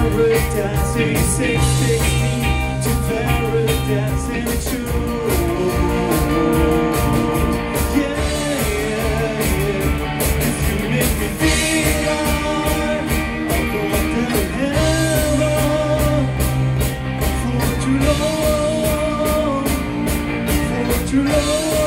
paradise. To paradise. Yeah, yeah, yeah. you make me feel like heaven for too long, for too long.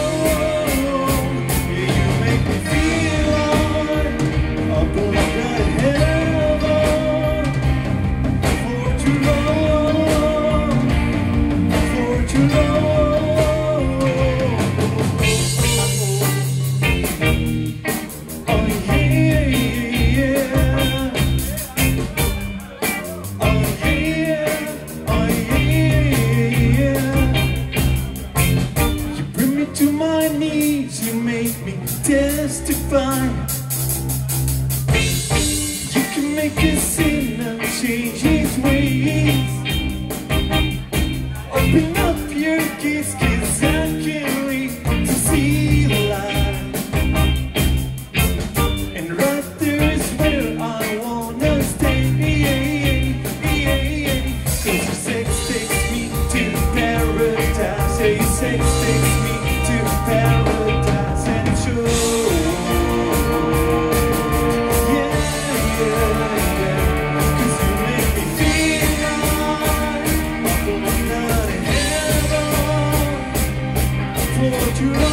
You can make a change his ways. Open up your gates, I can't wait to see the light. And right there is where I wanna stay. Cause sex takes me to paradise. Your sex takes me to paradise. you